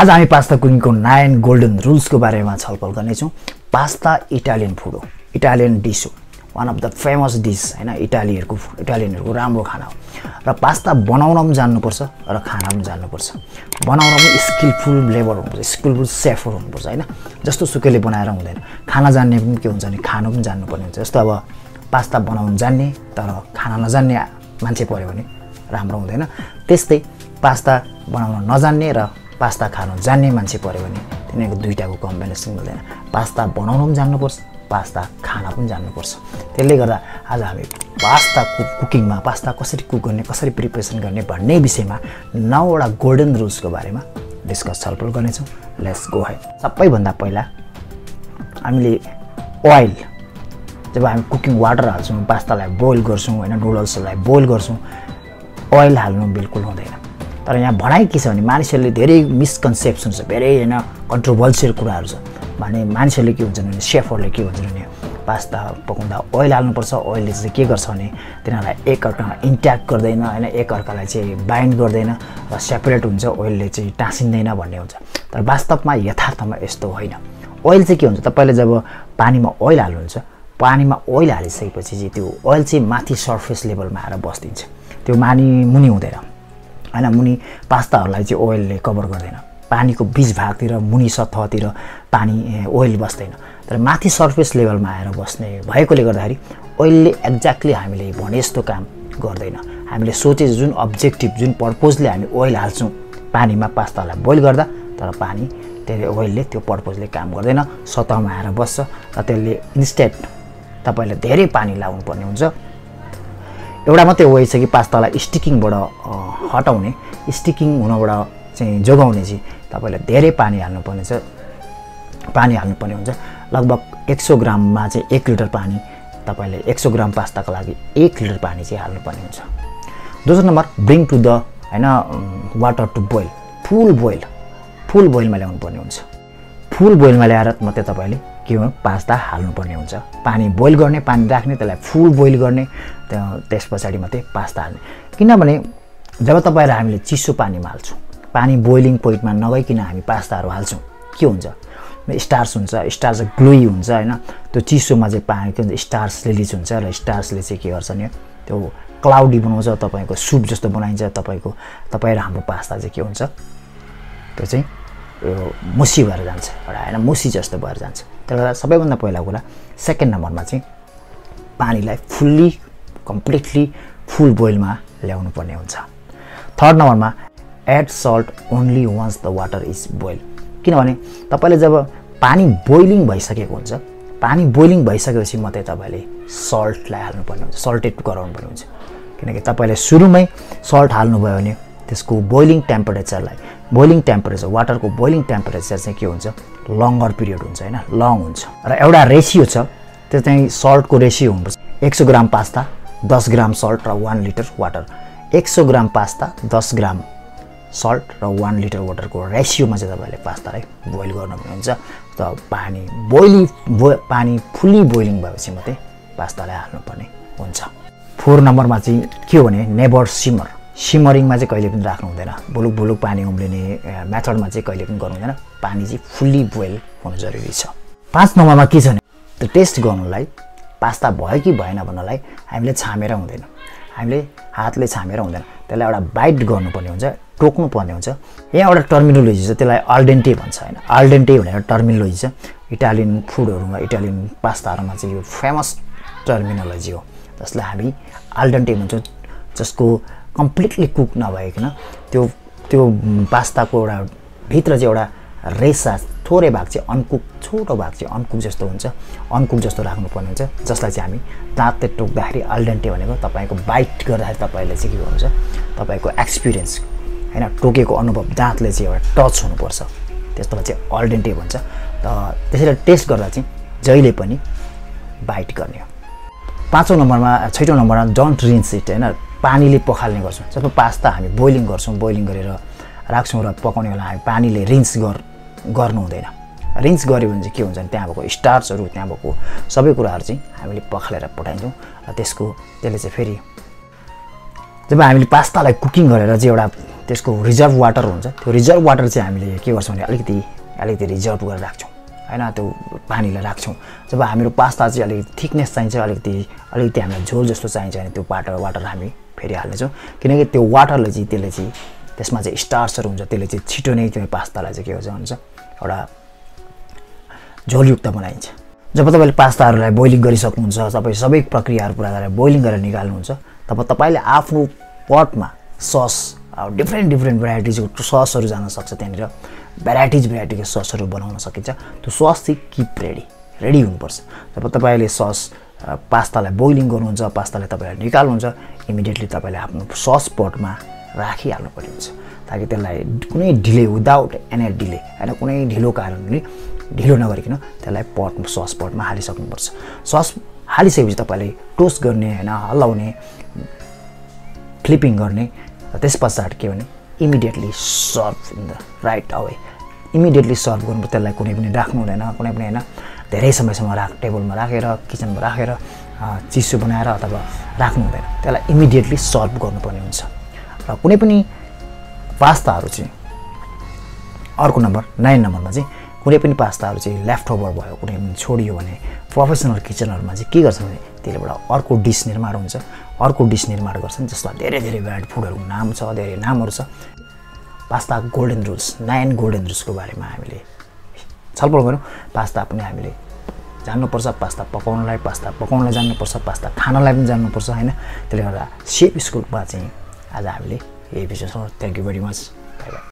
आज हामी पास्ता कुकिङको नाइन गोल्डन रुल्सको बारेमा छलफल गर्नेछौँ। पास्ता इटालियन फुड हो इटालियन डिस हो। One of the famous dish होइन इटालीहरूको इटालियनहरूको राम्रो खाना हो। र पास्ता बनाउन पनि जान्नुपर्छ र खाना पनि जान्नुपर्छ। बनाउन पनि स्किलफुल लेबर हुनुपर्छ स्किलफुल सेफर हुनुपर्छ होइन। जस्तो सुकैले बनाएर हुँदैन। खाना जान्ने पनि के हुन्छ भने खानु पनि जान्नुपर्ने हुन्छ। जस्तो अब पास्ता बनाउनु जान्ने तर खाना नजान्ने मान्छे पऱ्यो भने राम्रो हुँदैन। त्यस्तै पास्ता बनाउन नजान्ने र पास्ता खानु जान्ने मान्छे पऱ्यो भने तिनीहरूको दुइटाको कम्बिनेसन मिल्दैन पास्ता बनाउनु पनि जान्नुपर्छ पास्ता खाना पनि जान्नुपर्छ। त्यसले गर्दा आज हामी पास्ता कुकिङमा पास्ता कसरी कुक गर्ने कसरी प्रिपरेसन गर्ने भन्ने विषयमा नौवटा गोल्डन रुल्सको बारेमा डिस्कस छलफल गर्नेछौँ। लेट्स गो है सबैभन्दा पहिला हामीले ओइल जब हामी कुकिङ वाटर हाल्छौँ पास्तालाई बोइल गर्छौँ होइन नुडल्सहरूलाई बोइल गर्छौँ ओइल हाल्नु बिल्कुल हुँदैन। तर यहाँ भनाइ के छ भने मानिसहरूले धेरै मिसकन्सेप्सन छ धेरै होइन कन्ट्रोभर्सियल कुराहरू छ। भने मानिसहरूले के भन्छन् भने सेफहरूले के भन्छन् भने पास्ता पकाउँदा ओइल हाल्नुपर्छ ओइलले चाहिँ के गर्छ भने तिनीहरूलाई एकअर्कामा इन्ट्याक्ट गर्दैन होइन एकअर्कालाई चाहिँ बाइन्ड गर्दैन र सेपरेट हुन्छ ओइलले चाहिँ टाँसिँदैन भन्ने हुन्छ। तर वास्तवमा यथार्थमा यस्तो होइन। ओइल चाहिँ के हुन्छ तपाईँले जब पानीमा ओइल हाल्नुहुन्छ पानीमा ओइल हालिसकेपछि चाहिँ त्यो ओइल चाहिँ माथि सर्फेस लेभलमा आएर बस्दिन्छ। त्यो मानि मुनि हुँदैन। होइन मुनि पास्ताहरूलाई चाहिँ ओइलले कभर गर्दैन। पानीको बिच भागतिर मुनि सतहतिर पानी ओइल बस्दैन। तर माथि सर्फेस लेभलमा आएर बस्ने भएकोले गर्दाखेरि ओइलले एक्ज्याक्टली हामीले भने जस्तो काम गर्दैन। हामीले सोचे जुन अब्जेक्टिभ जुन पर्पोजले हामी ओइल हाल्छौँ पानीमा पास्तालाई बोइल गर्दा तर पानी त्यसले ओइलले त्यो पर्पोजले काम गर्दैन। सतहमा आएर बस्छ र त्यसले इन्स्टेट तपाईँले धेरै पानी लाउनु पर्ने हुन्छ। एउटा मात्रै वे छ कि पास्तालाई स्टिकिङबाट हटाउने स्टिकिङ हुनबाट चाहिँ जोगाउने चाहिँ तपाईँले धेरै पानी हाल्नुपर्ने छ। पानी हाल्नुपर्ने हुन्छ। लगभग एक सौ ग्राममा चाहिँ एक लिटर पानी तपाईँले एक सौ ग्राम पास्ताको लागि एक लिटर पानी चाहिँ हाल्नुपर्ने हुन्छ। दोस्रो नम्बर ब्रिङ टु द होइन water to boil full boil full बोइलमा ल्याउनु पर्ने हुन्छ। फुल बोइलमा ल्याएर मात्रै तपाईँले के हो पास्ता हाल्नुपर्ने हुन्छ। पानी बोइल गर्ने पानी राख्ने त्यसलाई फुल बोइल गर्ने त्यस पछाडि मात्रै पास्ता हाल्ने। किनभने जब तपाईँहरू हामीले चिसो पानीमा हाल्छौँ पानी बोइलिङ पोइन्टमा नगइकन हामी पास्ताहरू हाल्छौँ के हुन्छ? स्टार्स हुन्छ स्टार्स ग्लोई हुन्छ होइन? त्यो चिसोमा चाहिँ पानी के भन्छ स्टार्स रिलिज हुन्छ र स्टार्सले चाहिँ के गर्छ भने त्यो क्लाउडी बनाउँछ तपाईँको सुप जस्तो बनाइन्छ तपाईँको तपाईँ र हाम्रो पास्ता चाहिँ के हुन्छ? त्यो चाहिँ यो मुसी भएर जान्छ एउटा होइन? मुसी जस्तो भएर जान्छ। त्यसले गर्दा सबैभन्दा पहिला कुरा सेकेन्ड नम्बरमा चाहिँ पानीलाई फुल्ली कम्प्लिटली फुल बोइलमा ल्याउनु पर्ने हुन्छ। थर्ड नम्बरमा add salt only once the water is boil किनभने तपाईँले जब पानी बोइलिङ भइसकेको हुन्छ पानी बोइलिङ भइसकेपछि मात्रै तपाईँले सल्टलाई हाल्नुपर्ने हुन्छ सल्टेड गराउनु पर्ने हुन्छ। किनकि तपाईँले सुरुमै सल्ट हाल्नुभयो भने त्यसको बोइलिङ टेम्परेचरलाई बोइलिङ टेम्परेचर वाटरको बोइलिङ टेम्परेचर चाहिँ के हुन्छ? लङ्गर पिरियड हुन्छ होइन? लङ हुन्छ। र एउटा रेसियो छ त्यो चाहिँ सल्टको रेसियो हुनुपर्छ। एक सौ ग्राम पास्ता दस ग्राम सल्ट र वान लिटर वाटर एक सौ ग्राम पास्ता दस ग्राम सल्ट र वान लिटर वाटरको रेसियोमा चाहिँ तपाईँले पास्तालाई बोइल गर्नुपर्ने हुन्छ त पानी बोइली बो पानी फुल्ली बोइलिङ भएपछि मात्रै पास्तालाई हाल्नुपर्ने हुन्छ। फोर नम्बरमा चाहिँ के हो भने नेबर सिमर। सिमरिङमा चाहिँ कहिले पनि राख्नु हुँदैन। बुलुक बुलुक पानी उम्लिने मेथडमा चाहिँ कहिले पनि गर्नु हुँदैन। पानी चाहिँ फुल्ली बोइल हुनु जरुरी छ। पाँच नम्बरमा के छ भने त्यो टेस्ट गर्नुलाई पास्ता भयो कि भएन भन्नलाई हामीले छामेर हुँदैन। हामीले हातले छामेर हुँदैन। त्यसलाई एउटा बाइट गर्नुपर्ने हुन्छ टोक्नु पर्ने हुन्छ। यहाँ एउटा टर्मिनोलोजी छ त्यसलाई अल्डेन्टे भन्छ होइन। अल्डेन्टे भनेर टर्मिनोलोजी छ। इटालियन फुडहरूमा इटालियन पास्ताहरूमा चाहिँ यो फेमस टर्मिनोलोजी हो। जसलाई हामी अल्डेन्टे भन्छौँ जसको कम्प्लिटली कुक नभइकन त्यो त्यो पास्ताको एउटा भित्र चाहिँ एउटा रेसा थोरै भाग चाहिँ अनकुक छोटो भाग चाहिँ अनकुक जस्तो हुन्छ। अनकुक जस्तो राख्नुपर्ने हुन्छ जसलाई चाहिँ हामी दाँतले टोक्दाखेरि अल्डेन्टे भनेको तपाईँको बाइट गर्दाखेरि तपाईँले चाहिँ के गर्नुहुन्छ तपाईँको एक्सपिरियन्स होइन टोकेको अनुभव दाँतले चाहिँ एउटा टच हुनुपर्छ। त्यस्तोलाई चाहिँ अल्डेन्टे भन्छ। र त्यसरी टेस्ट गर्दा चाहिँ जहिले पनि बाइट गर्ने हो। पाँचौँ नम्बरमा छैटौँ नम्बरमा डन्ट रिन्स इट होइन पानीले पखाल्ने गर्छौँ। जब पास्ता हामी बोइलिङ गर्छौँ बोइलिङ गरेर राख्छौँ र पकाउने बेला हामी पानीले रिन्स गर गर्नु हुँदैन। रिन्स गऱ्यो भने चाहिँ के हुन्छ भने त्यहाँ भएको स्टार्चहरू त्यहाँ भएको सबै कुराहरू चाहिँ हामीले पखालेर पठाइन्छौँ र त्यसको त्यसले चाहिँ फेरि जब हामीले पास्तालाई कुकिङ गरेर चाहिँ एउटा त्यसको रिजर्भ वाटर हुन्छ त्यो रिजर्भ वाटर चाहिँ हामीले के गर्छौँ भने अलिकति अलिकति रिजर्भ गरेर राख्छौँ। होइन त्यो पानीलाई राख्छौँ। जब हाम्रो पास्ता चाहिँ अलिकति थिकनेस चाहिन्छ अलिकति अलिकति हामीलाई झोल जस्तो चाहिन्छ भने त्यो वाटर वाटर हामी फेरि हाल्नेछौँ। किनकि त्यो वाटरले चाहिँ त्यसले चाहिँ त्यसमा चाहिँ स्टार्सहरू हुन्छ त्यसले चाहिँ छिटो नै त्यो पास्तालाई चाहिँ के गर्छ भन्छ एउटा झोलयुक्त बनाइन्छ। जब तपाईँले पास्ताहरूलाई बोइलिङ गरिसक्नुहुन्छ तपाईँ सबै प्रक्रियाहरू पुरा गरेर बोइलिङ गरेर निकाल्नुहुन्छ तब तपाईँले आफ्नो पटमा सस डिफ्रेन्ट डिफ्रेन्ट भेराइटिजको ससहरू जान सक्छ त्यहाँनिर। भेराइटिज भेराइटीको ससहरू बनाउन सकिन्छ। त्यो सस चाहिँ किप रेडी रेडी हुनुपर्छ। जब तपाईँले सस पास्तालाई बोइलिङ गर्नुहुन्छ पास्तालाई तपाईँले निकाल्नुहुन्छ इमिडिएटली तपाईँले आफ्नो सस पटमा राखिहाल्नु पर्ने हुन्छ। ताकि त्यसलाई कुनै ढिले विदाउट एनी डिले होइन कुनै ढिलो कारणले ढिलो नगरिकन त्यसलाई पट सस पटमा हालिसक्नुपर्छ। सस हालिसकेपछि तपाईँले टोस्ट गर्ने होइन हल्लाउने फ्लिपिङ गर्ने त्यस पश्चात के भने immediately serve in the right away immediately serve गर्नु त्यसलाई कुनै पनि राख्नु हुँदैन कुनै पनि होइन धेरै समयसम्म राख टेबलमा राखेर किचनमा राखेर चिसो बनाएर अथवा राख्नु हुँदैन। त्यसलाई इमिडिएटली सर्भ गर्नुपर्ने हुन्छ। र कुनै पनि पास्ताहरू चाहिँ अर्को नम्बर नाइन नम्बरमा चाहिँ कुनै पनि पास्ताहरू चाहिँ लेफ्ट ओभर भयो कुनै पनि छोडियो भने प्रोफेसनल किचनहरूमा चाहिँ के गर्छ भने त्यसलेबाट अर्को डिस निर्माण हुन्छ। अर्को डिस निर्माण गर्छन् जसमा धेरै धेरै भेराइटी फुडहरूको नाम छ धेरै नामहरू छ। Pasta golden rules nine golden रुल्सको बारेमा हामीले छलफल गऱ्यौँ। पास्ता पनि हामीले जान्नुपर्छ पास्ता पकाउनलाई पास्ता पकाउनलाई जान्नुपर्छ पास्ता खानलाई पनि जान्नुपर्छ होइन? त्यसले गर्दा सेप स्कुलमा चाहिँ आज हामीले यही विषय thank you very much bye bye